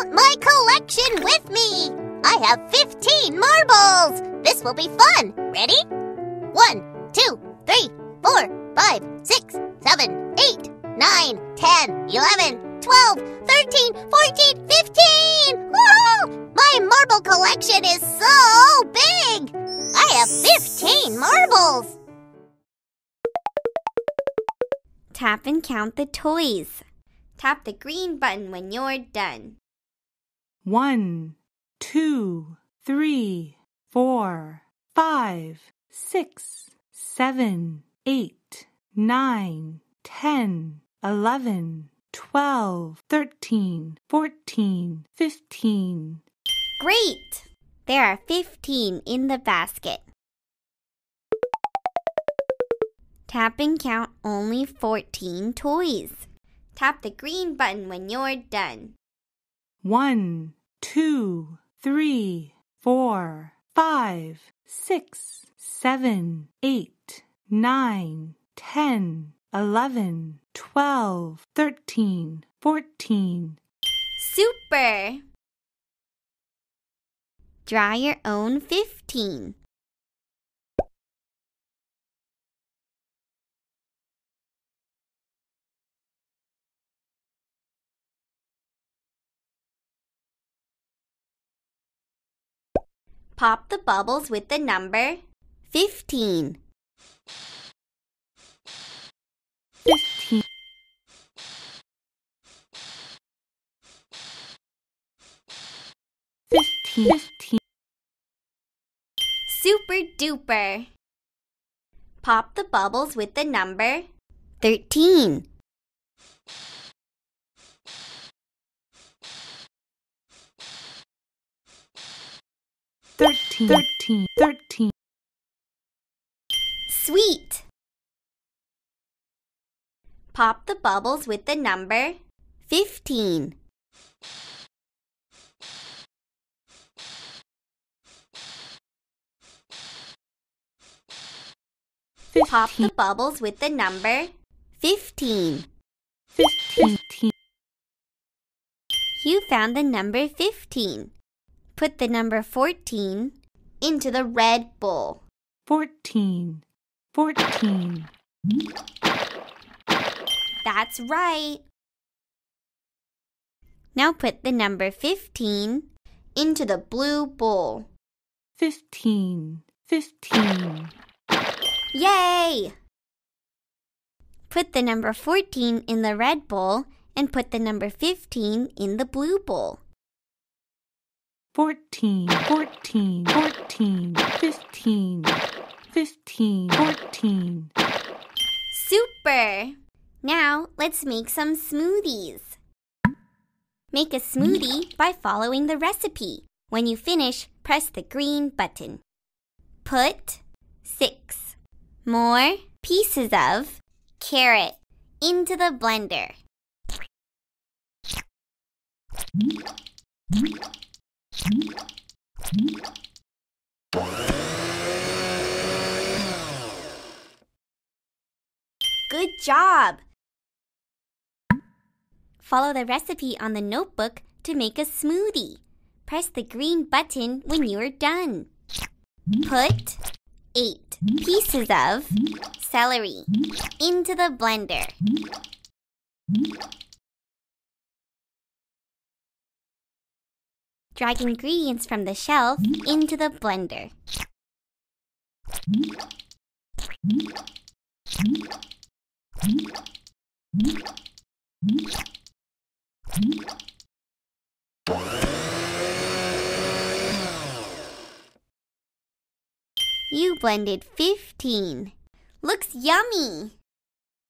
count my collection with me. I have 15 marbles. This will be fun. Ready? One, two, three, four, five, six, seven, eight, nine, ten, eleven, twelve, thirteen, fourteen, fifteen. Whoa! My marble collection is so big. I have 15 marbles. Tap and count the toys. Tap the green button when you're done. One, two, three, four, five, six, seven, eight, nine, ten, eleven, twelve, thirteen, fourteen, fifteen. Great! There are 15 in the basket. Tap and count only 14 toys. Tap the green button when you're done. One, two, three, four, five, six, seven, eight, nine, ten, eleven, twelve, thirteen, fourteen. Super! Draw your own 15. Pop the bubbles with the number 15. Fifteen. Fifteen. Fifteen. Super duper! Pop the bubbles with the number 13. Thirteen. Thirteen. Thirteen. Sweet! Pop the bubbles with the number 15. Pop the bubbles with the number 15. Fifteen. You found the number 15. Put the number 14 into the red bowl. Fourteen. Fourteen. That's right. Now put the number 15 into the blue bowl. Fifteen. Fifteen. Yay! Put the number 14 in the red bowl and put the number 15 in the blue bowl. Fourteen. Fourteen. Fourteen. Fifteen. Fifteen. Fourteen. Super! Now let's make some smoothies. Make a smoothie by following the recipe. When you finish, press the green button. Put six more pieces of carrot into the blender. Good job! Follow the recipe on the notebook to make a smoothie. Press the green button when you are done. Put eight pieces of celery into the blender. Drag ingredients from the shelf into the blender. You blended 15. Looks yummy!